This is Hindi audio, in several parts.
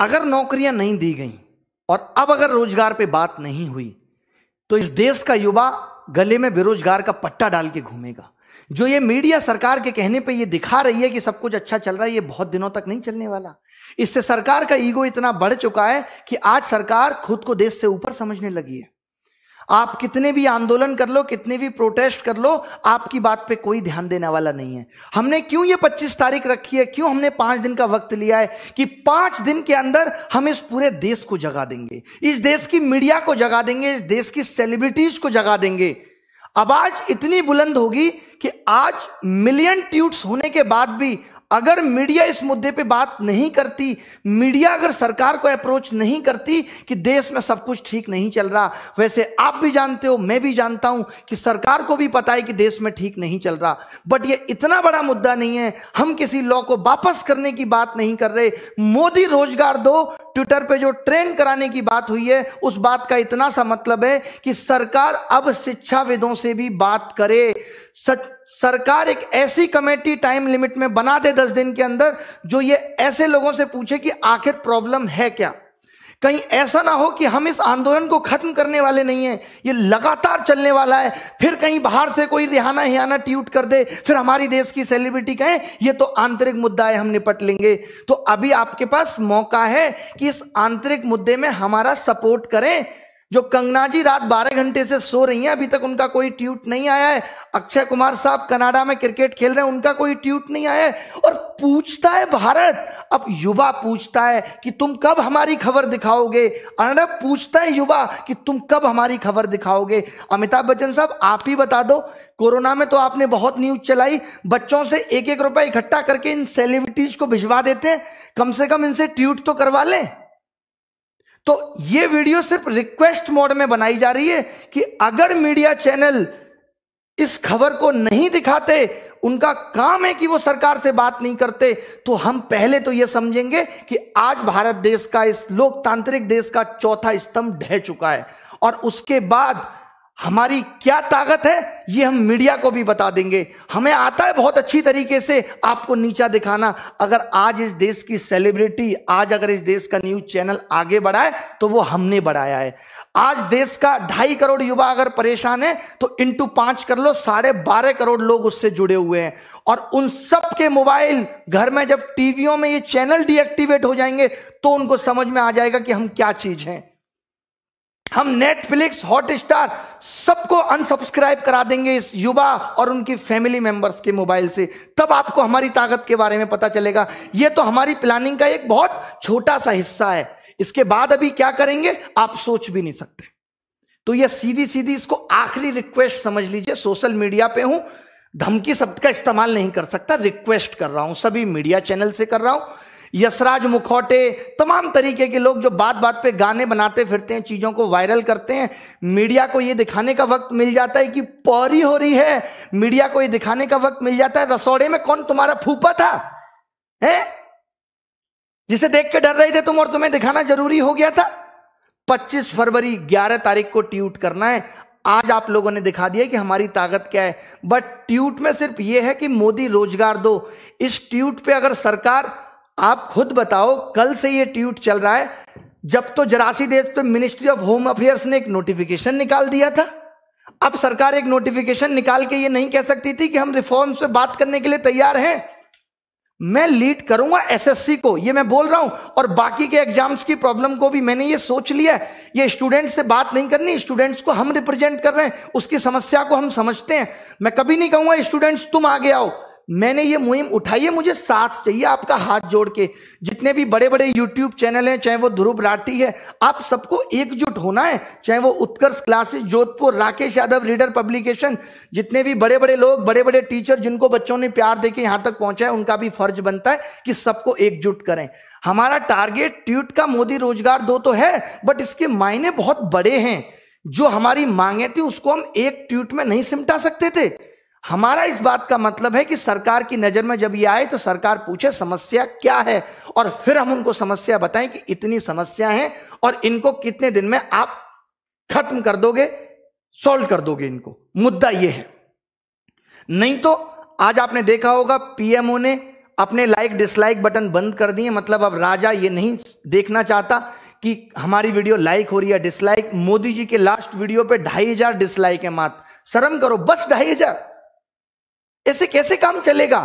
अगर नौकरियाँ नहीं दी गई और अब अगर रोज़गार पे बात नहीं हुई तो इस देश का युवा गले में बेरोजगार का पट्टा डाल के घूमेगा। जो ये मीडिया सरकार के कहने पे ये दिखा रही है कि सब कुछ अच्छा चल रहा है, ये बहुत दिनों तक नहीं चलने वाला। इससे सरकार का ईगो इतना बढ़ चुका है कि आज सरकार खुद को देश से ऊपर समझने लगी है। आप कितने भी आंदोलन कर लो, कितने भी प्रोटेस्ट कर लो, आपकी बात पे कोई ध्यान देने वाला नहीं है। हमने क्यों ये 25 तारीख रखी है? क्यों हमने पाँच दिन का वक्त लिया है कि पाँच दिन के अंदर हम इस पूरे देश को जगा देंगे, इस देश की मीडिया को जगा देंगे, इस देश की सेलिब्रिटीज को जगा देंगे? आवाज़ इतनी बुलंद होगी कि आज मिलियन ट्यूट्स होने के बाद भी अगर मीडिया इस मुद्दे पे बात नहीं करती, मीडिया अगर सरकार को अप्रोच नहीं करती कि देश में सब कुछ ठीक नहीं चल रहा, वैसे आप भी जानते हो, मैं भी जानता हूँ कि सरकार को भी पता है कि देश में ठीक नहीं चल रहा। बट ये इतना बड़ा मुद्दा नहीं है, हम किसी लॉ को वापस करने की बात नहीं कर रहे। मोदी रोज़गार दो ट्विटर पे जो ट्रेंड कराने की बात हुई है, उस बात का इतना सा मतलब है कि सरकार अब शिक्षाविदों से भी बात करे। सच, सरकार एक ऐसी कमेटी टाइम लिमिट में बना दे दस दिन के अंदर, जो ये ऐसे लोगों से पूछे कि आखिर प्रॉब्लम है क्या? कहीं ऐसा ना हो कि हम इस आंदोलन को खत्म करने वाले नहीं हैं, ये लगातार चलने वाला है, फिर कहीं बाहर से कोई रिहाना हियाना ट्यूट कर दे, फिर हमारी देश की सेलिब्रिटी कहें, ये तो आंतरिक मुद्दा है, हम निपट लेंगे। तो अभी आपके पास मौका है कि इस आंतरिक मुद्दे में हमारा सपोर्ट करें जो कंगना जी रात 12 घंटे से सो रही हैं, अभी तक उनका कोई ट्यूट नहीं आया है। अक्षय कुमार साहब कनाडा में क्रिकेट खेल रहे हैं, उनका कोई ट्यूट नहीं आया है। और पूछता है भारत, अब युवा पूछता है कि तुम कब हमारी खबर दिखाओगे? अर्णब पूछता है युवा कि तुम कब हमारी खबर दिखाओगे? अमिताभ बच्चन साहब, आप ही बता दो। कोरोना में तो आपने बहुत न्यूज़ चलाई। बच्चों से एक एक रुपया इकट्ठा करके इन सेलिब्रिटीज को भिजवा देते हैं। कम से कम इनसे ट्यूट तो करवा लें। तो ये वीडियो सिर्फ़ रिक्वेस्ट मोड में बनाई जा रही है कि अगर मीडिया चैनल इस खबर को नहीं दिखाते, उनका काम है कि वो सरकार से बात नहीं करते तो हम पहले तो ये समझेंगे कि आज भारत देश का इस लोकतांत्रिक देश का चौथा स्तंभ ढह चुका है। और उसके बाद हमारी क्या ताकत है? ये हम मीडिया को भी बता देंगे। हमें आता है बहुत अच्छी तरीके से आपको नीचा दिखाना। अगर आज इस देश की सेलिब्रिटी आज अगर इस देश का न्यूज़ चैनल आगे बढ़ाए तो वो हमने बढ़ाया है। आज देश का ढाई करोड़ युवा अगर परेशान है तो इंटू पाँच कर लो, साढ़े बारह करोड़ लोग उससे जुड़े हुए हैं। और उन सब के मोबाइल, घर में जब टीवियों में ये चैनल डीएक्टिवेट हो जाएँगे तो उनको समझ में आ जाएगा कि हम क्या चीज़ हैं। हम नेटफ्लिक्स हॉट स्टार सबको अनसब्सक्राइब करा देंगे इस युवा और उनकी फैमिली मेंबर्स के मोबाइल से। तब आपको हमारी ताकत के बारे में पता चलेगा। यह तो हमारी प्लानिंग का एक बहुत छोटा सा हिस्सा है। इसके बाद अभी क्या करेंगे? आप सोच भी नहीं सकते। तो यह सीधी सीधी इसको आखिरी रिक्वेस्ट समझ लीजिए। सोशल मीडिया पे हूँ। धमकी शब्द का इस्तेमाल नहीं कर सकता। रिक्वेस्ट कर रहा हूँ। सभी मीडिया चैनल से कर रहा हूँ। यशराज मुखौटे, तमाम तरीके के लोग जो बात बात पे गाने बनाते फिरते हैं, चीज़ों को वायरल करते हैं, मीडिया को ये दिखाने का वक्त मिल जाता है कि पौरी हो रही है। मीडिया को ये दिखाने का वक्त मिल जाता है, रसोड़े में कौन तुम्हारा फूफा था? है? जिसे देख के डर रहे थे तुम और तुम्हें दिखाना ज़रूरी हो गया था? 25 फरवरी 11 तारीख को ट्यूट करना है। आज आप लोगों ने दिखा दिया कि हमारी ताकत क्या है। बट ट्यूट में सिर्फ़ यह है कि मोदी रोज़गार दो। इस ट्यूट पे अगर सरकार आप खुद बताओ, कल से ये ट्यूट चल रहा है। जब तो जरासी देश तो मिनिस्ट्री ऑफ़ होम अफेयर्स ने एक नोटिफिकेशन निकाल दिया था। अब सरकार एक नोटिफिकेशन निकाल के ये नहीं कह सकती थी कि हम रिफॉर्म्स पे बात करने के लिए तैयार हैं। मैं लीड करूँगा एसएससी को, ये मैं बोल रहा हूँ, और बाकी के एग्ज़ाम्स की प्रॉब्लम को भी मैंने ये सोच लिया ये स्टूडेंट्स से बात नहीं करनी स्टूडेंट्स को हम रिप्रेजेंट कर रहे हैं, उसकी समस्या को हम समझते हैं। मैं कभी नहीं कहूँगा स्टूडेंट्स तुम आगे आओ। मैंने ये मुहिम उठाई है, मुझे साथ चाहिए आपका हाथ जोड़ के। जितने भी बड़े बड़े यूट्यूब चैनल हैं, चाहे वो ध्रुव राठी है, आप सबको एकजुट होना है। चाहे वो Utkarsh classes Jodhpur, Rakesh Yadav reader publication जितने भी बड़े बड़े लोग बड़े बड़े टीचर जिनको बच्चों ने प्यार देके यहाँ तक पहुँचा है, उनका भी फ़र्ज़ बनता है कि सबको एकजुट करें। हमारा टारगेट ट्यूट का मोदी रोज़गार दो तो है बट इसके मायने बहुत बड़े हैं। जो हमारी मांगे थी, उसको हम एक ट्यूट में नहीं सिमटा सकते थे। हमारा इस बात का मतलब है कि सरकार की नज़र में जब ये आए तो सरकार पूछे, समस्या क्या है? और फिर हम उनको समस्या बताएँ कि इतनी समस्या है और इनको कितने दिन में आप खत्म कर दोगे, सॉल्व कर दोगे इनको। मुद्दा ये है। नहीं तो आज आपने देखा होगा, पीएमओ ने अपने लाइक डिसलाइक बटन बंद कर दिए। मतलब अब राजा ये नहीं देखना चाहता कि हमारी वीडियो लाइक हो रही है डिसलाइक मोदी जी के लास्ट वीडियो पे ढाई हज़ार डिसलाइक है मात्र शर्म करो, बस ढाई हज़ार। ऐसे कैसे काम चलेगा?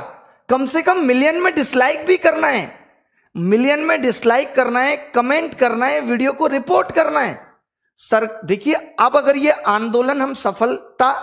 कम से कम मिलियन में डिसलाइक भी करना है। मिलियन में डिसलाइक करना है कमेंट करना है वीडियो को रिपोर्ट करना है। सर, देखिए, अब अगर ये आंदोलन हम सफलता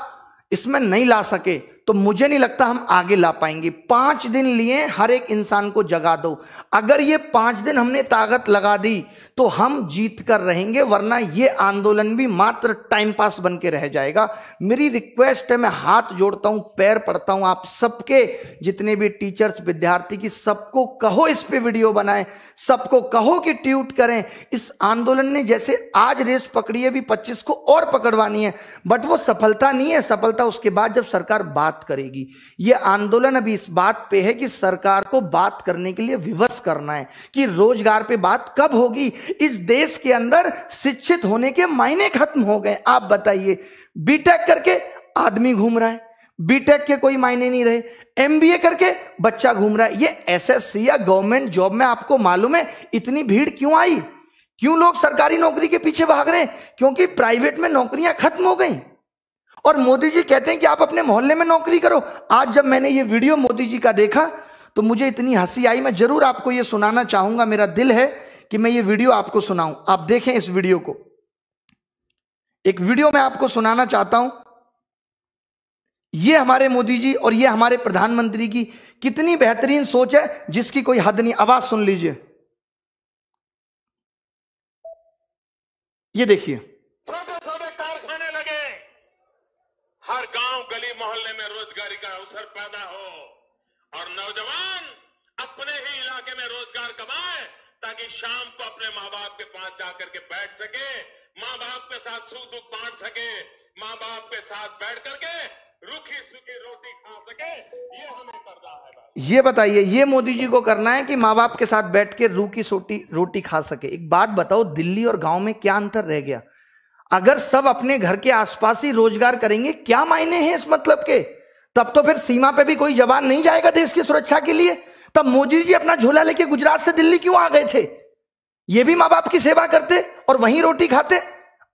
इसमें नहीं ला सके तो मुझे नहीं लगता हम आगे ला पाएँगे। पाँच दिन लिए हर एक इंसान को जगा दो। अगर ये पाँच दिन हमने ताकत लगा दी तो हम जीत कर रहेंगे, वरना ये आंदोलन भी मात्र टाइम पास बन के रह जाएगा। मेरी रिक्वेस्ट है, मैं हाथ जोड़ता हूँ, पैर पड़ता हूँ, आप सबके जितने भी टीचर्स, विद्यार्थी की, सबको कहो इस पे वीडियो बनाएँ, सबको कहो कि ट्यूट करें। इस आंदोलन ने जैसे आज रेस पकड़ी है भी पच्चीस को और पकड़वानी है, बट वो सफलता नहीं है। सफलता उसके बाद जब सरकार बात करेगी। ये आंदोलन अभी इस बात पे है कि सरकार को बात करने के लिए विवश करना है कि रोज़गार पे बात कब होगी। इस देश के अंदर शिक्षित होने के मायने खत्म हो गए। आप बताइए बीटेक करके आदमी घूम रहा है बीटेक के कोई मायने नहीं रहे एमबीए करके बच्चा घूम रहा है। ये एसएससी या गवर्नमेंट जॉब में आपको मालूम है, इतनी भीड़ क्यों आई? क्यों लोग सरकारी नौकरी के पीछे भाग रहे हैं? क्योंकि प्राइवेट में नौकरियाँ खत्म हो गई। और मोदी जी कहते हैं कि आप अपने मोहल्ले में नौकरी करो। आज जब मैंने ये वीडियो मोदी जी का देखा तो मुझे इतनी हँसी आई। मैं ज़रूर आपको ये सुनाना चाहूँगा। मेरा दिल है कि मैं ये वीडियो आपको सुनाऊं। आप देखें इस वीडियो को। एक वीडियो मैं आपको सुनाना चाहता हूँ। ये हमारे मोदी जी और ये हमारे प्रधानमंत्री की कितनी बेहतरीन सोच है, जिसकी कोई हद नहीं। आवाज़ सुन लीजिए। ये देखिए छोटे छोटे कारखाने लगे हर गाँव गली मोहल्ले में रोजगारी का अवसर पैदा हो और नौजवान अपने ही इलाके में रोज़गार कमाए ताकि शाम को अपने माँ बाप के पास जाकर के बैठ सके माँ बाप के साथ सुख दुख बांट सके माँ बाप के साथ बैठ करके रूखी सूखी रोटी खा सके, ये हमें करना है ये बताइए, ये मोदी जी को करना है कि माँ बाप के साथ बैठ के रूखी सोटी, रोटी खा सके? एक बात बताओ, दिल्ली और गाँव में क्या अंतर रह गया? अगर सब अपने घर के आसपास ही रोज़गार करेंगे, क्या मायने हैं इस मतलब के? तब तो फिर सीमा पे भी कोई जवान नहीं जाएगा देश की सुरक्षा के लिए। तब मोदी जी अपना झोला लेके गुजरात से दिल्ली क्यों आ गए थे? ये भी माँ बाप की सेवा करते और वहीं रोटी खाते।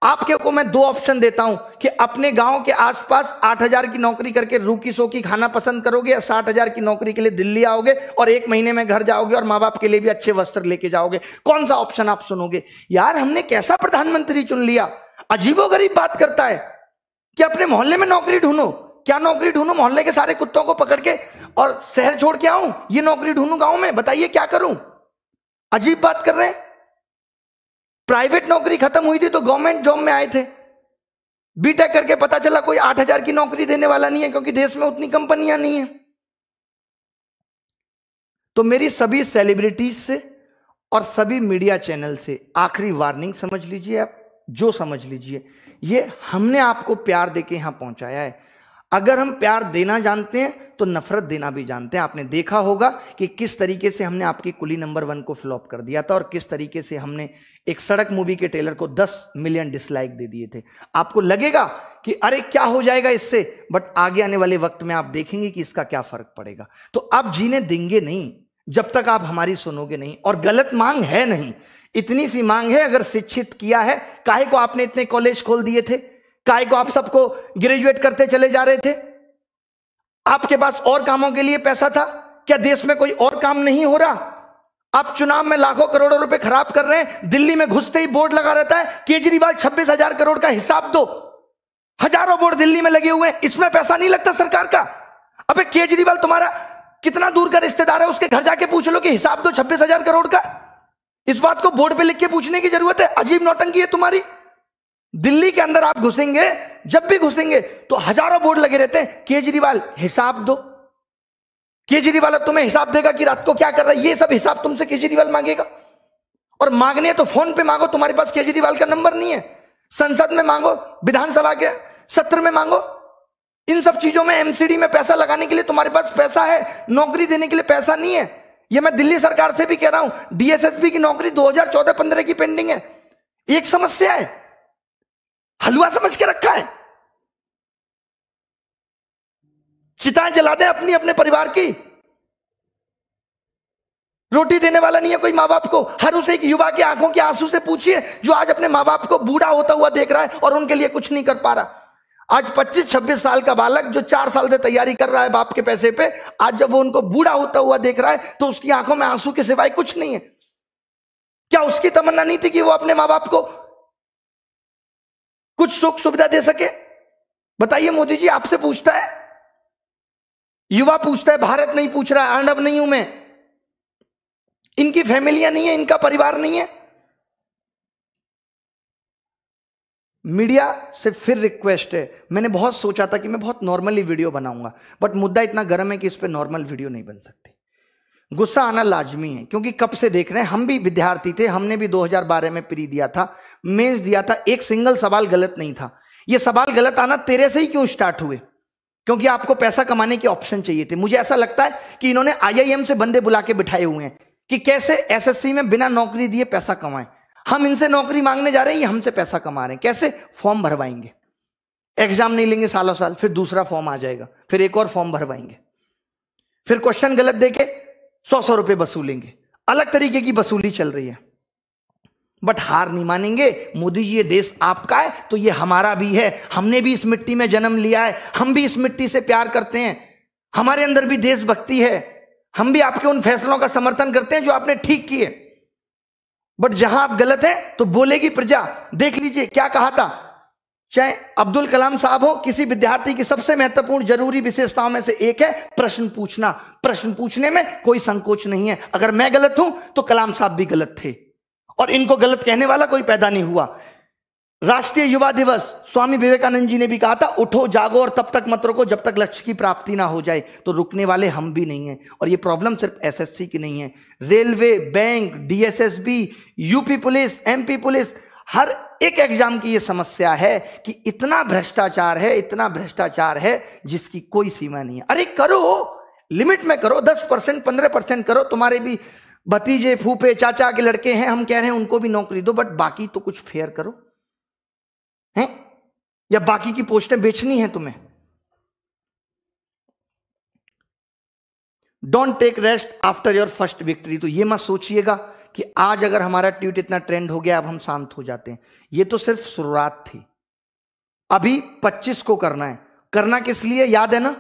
आपके को मैं दो ऑप्शन देता हूँ कि अपने गाँव के आसपास आठ हज़ार की नौकरी करके रूकी सोकी खाना पसंद करोगे या साठ की नौकरी के लिए दिल्ली आओगे और एक महीने में घर जाओगे और माँ बाप के लिए भी अच्छे वस्त्र लेके जाओगे। कौन सा ऑप्शन आप सुनोगे? यार, हमने कैसा प्रधानमंत्री चुन लिया? अजीबो गरीब बात करता है कि अपने मोहल्ले में नौकरी ढूंढो। क्या नौकरी ढूंढू? मोहल्ले के सारे कुत्तों को पकड़ के और शहर छोड़ के आऊँ? ये नौकरी ढूंढू गाँव में? बताइए, क्या करूँ? अजीब बात कर रहे हैं। प्राइवेट नौकरी खत्म हुई थी तो गवर्नमेंट जॉब में आए थे। बीटेक करके पता चला कोई आठ हज़ार की नौकरी देने वाला नहीं है, क्योंकि देश में उतनी कंपनियाँ नहीं है। तो मेरी सभी सेलिब्रिटीज से और सभी मीडिया चैनल से आखिरी वार्निंग समझ लीजिए आप। जो समझ लीजिए। ये हमने आपको प्यार देके यहाँ पहुँचाया है। अगर हम प्यार देना जानते हैं तो नफरत देना भी जानते हैं। आपने देखा होगा कि किस तरीके से हमने आपकी कुली नंबर वन को फ्लॉप कर दिया था और किस तरीके से हमने एक सड़क मूवी के ट्रेलर को 10 मिलियन डिसलाइक दे दिए थे। आपको लगेगा कि अरे क्या हो जाएगा इससे? बट आगे आने वाले वक्त में आप देखेंगे कि इसका क्या फ़र्क पड़ेगा। तो आप जीने देंगे नहीं, जब तक आप हमारी सुनोगे नहीं। और गलत मांग है नहीं। इतनी सी मांग है, अगर शिक्षित किया है, काहे को आपने इतने कॉलेज खोल दिए थे? काहे को आप सबको ग्रेजुएट करते चले जा रहे थे? आपके पास और कामों के लिए पैसा था? क्या देश में कोई और काम नहीं हो रहा? आप चुनाव में लाखों करोड़ों रुपए खराब कर रहे हैं, दिल्ली में घुसते ही बोर्ड लगा रहता है, केजरीवाल छब्बीस हज़ार करोड़ का हिसाब दो। हज़ारों बोर्ड दिल्ली में लगे हुए हैं, इसमें पैसा नहीं लगता सरकार का। अबे केजरीवाल तुम्हारा कितना दूर का रिश्तेदार है, उसके घर जाके पूछ लो कि हिसाब दो छब्बीस हज़ार करोड़ का। इस बात को बोर्ड पे लिख के पूछने की ज़रूरत है। अजीब नौटंकी है तुम्हारी। दिल्ली के अंदर आप घुसेंगे, जब भी घुसेंगे तो हज़ारों बोर्ड लगे रहते हैं, केजरीवाल, हिसाब दो। केजरीवाल तुम्हें हिसाब देगा कि रात को क्या कर रहा है, ये सब हिसाब तुमसे केजरीवाल मांगेगा। और मांगने तो फ़ोन पे मांगो, तुम्हारे पास केजरीवाल का नंबर नहीं है। संसद में मांगो, विधानसभा के सत्र में मांगो। इन सब चीज़ों में एमसीडी में पैसा लगाने के लिए तुम्हारे पास पैसा है, नौकरी देने के लिए पैसा नहीं है। ये मैं दिल्ली सरकार से भी कह रहा हूँ डीएसएसबी की नौकरी 2014-15 की पेंडिंग है। एक समस्या है। हलवा समझ के रखा है। चिताएँ जला दें अपनी, अपने परिवार की। रोटी देने वाला नहीं है कोई माँ बाप को। हर उस एक युवा की आँखों के आँसू से पूछिए, जो आज अपने माँ बाप को बूढ़ा होता हुआ देख रहा है और उनके लिए कुछ नहीं कर पा रहा। आज 25-26 साल का बालक जो चार साल से तैयारी कर रहा है बाप के पैसे पे, आज जब वो उनको बूढ़ा होता हुआ देख रहा है तो उसकी आँखों में आँसू के सिवाय कुछ नहीं है। क्या उसकी तमन्ना नहीं थी कि वो अपने माँ बाप को कुछ सुख सुविधा दे सके? बताइए मोदी जी, आपसे पूछता है। युवा पूछता है, भारत नहीं पूछ रहा है अर्णव नहीं हूँ मैं। इनकी फैमिलियाँ नहीं है, इनका परिवार नहीं है। मीडिया से फिर रिक्वेस्ट है। मैंने बहुत सोचा था कि मैं बहुत नॉर्मली वीडियो बनाऊँगा बट मुद्दा इतना गर्म है कि इस पर नॉर्मल वीडियो नहीं बन सकती। गुस्सा आना लाजमी है, क्योंकि कब से देख रहे हैं, हम भी विद्यार्थी थे, हमने भी 2012 में प्री दिया था मेंस दिया था, एक सिंगल सवाल गलत नहीं था। ये सवाल गलत आना तेरे से ही क्यों स्टार्ट हुए? क्योंकि आपको पैसा कमाने के ऑप्शन चाहिए थे। मुझे ऐसा लगता है कि इन्होंने आईआईएम से बंदे बुला के बिठाए हुए हैं कि कैसे एसएससी में बिना नौकरी दिए पैसा कमाएँ। हम इनसे नौकरी मांगने जा रहे हैं, ये हमसे पैसा कमा रहे हैं। कैसे? फॉर्म भरवाएँगे। एग्ज़ाम नहीं लेंगे सालों साल, फिर दूसरा फॉर्म आ जाएगा, फिर एक और फॉर्म भरवाएँगे। फिर क्वेश्चन गलत देके सौ सौ रुपए वसूलेंगे। अलग तरीके की वसूली चल रही है। बट हार नहीं मानेंगे। मोदी जी, ये देश आपका है तो ये हमारा भी है। हमने भी इस मिट्टी में जन्म लिया है। हम भी इस मिट्टी से प्यार करते हैं। हमारे अंदर भी देशभक्ति है। हम भी आपके उन फैसलों का समर्थन करते हैं जो आपने ठीक किए। बट जहाँ आप गलत हैं तो बोलेगी प्रजा, देख लीजिए क्या कहा था। चाहे अब्दुल कलाम साहब हो, किसी विद्यार्थी की सबसे महत्वपूर्ण, ज़रूरी विशेषताओं में से एक है, प्रश्न पूछना। प्रश्न पूछने में कोई संकोच नहीं है। अगर मैं गलत हूँ तो कलाम साहब भी गलत थे। और इनको गलत कहने वाला कोई पैदा नहीं हुआ। राष्ट्रीय युवा दिवस। स्वामी विवेकानंद जी ने भी कहा था, उठो, जागो और तब तक मत रुको जब तक लक्ष्य की प्राप्ति ना हो जाए तो रुकने वाले हम भी नहीं हैं। और ये प्रॉब्लम सिर्फ़ एसएससी की नहीं है। Railway, bank DSSB UP police MP police, हर एक एग्ज़ाम की ये समस्या है कि इतना भ्रष्टाचार है, इतना भ्रष्टाचार है, जिसकी कोई सीमा नहीं है। अरे करो लिमिट में करो, दस परसेंट, पंद्रह परसेंट करो, तुम्हारे भी भतीजे, फूफे, चाचा के लड़के हैं, हम कह रहे हैं उनको भी नौकरी दो बट बाकी तो कुछ फेयर करो। या बाकी की पोस्टें बेचनी है तुम्हें? Don't take rest after your first victory तो ये मत सोचिएगा कि आज अगर हमारा ट्वीट इतना ट्रेंड हो गया, अब हम शांत हो जाते हैं। ये तो सिर्फ़ शुरुआत थी। अभी 25 को करना है। करना किस लिए? याद है ना?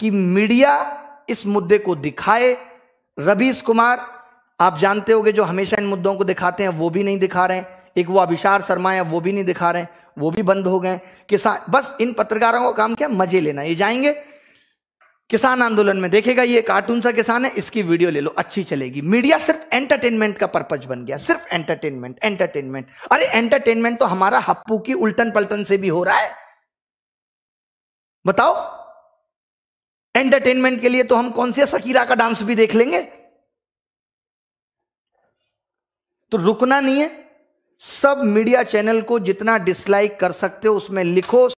कि मीडिया इस मुद्दे को दिखाए। रवीश कुमार, आप जानते होगे जो हमेशा इन मुद्दों को दिखाते हैं, वो भी नहीं दिखा रहे हैं। एक वो अभिशार शर्मा है, वो भी नहीं दिखा रहे हैं। वो भी बंद हो गए। किसान, बस इन पत्रकारों का काम क्या, मज़े लेना, ये जाएँगे। किसान आंदोलन में देखेगा, ये कार्टून सा किसान है, इसकी वीडियो ले लो, अच्छी चलेगी। मीडिया सिर्फ़ एंटरटेनमेंट का पर्पज बन गया, सिर्फ़ एंटरटेनमेंट एंटरटेनमेंट। अरे, एंटरटेनमेंट तो हमारा हप्पू की उल्टन पलटन से भी हो रहा है। बताओ, एंटरटेनमेंट के लिए तो हम कौन से सकीरा का डांस भी देख लेंगे? तो रुकना नहीं है। सब मीडिया चैनल को जितना डिसलाइक कर सकते हो उसमें लिखो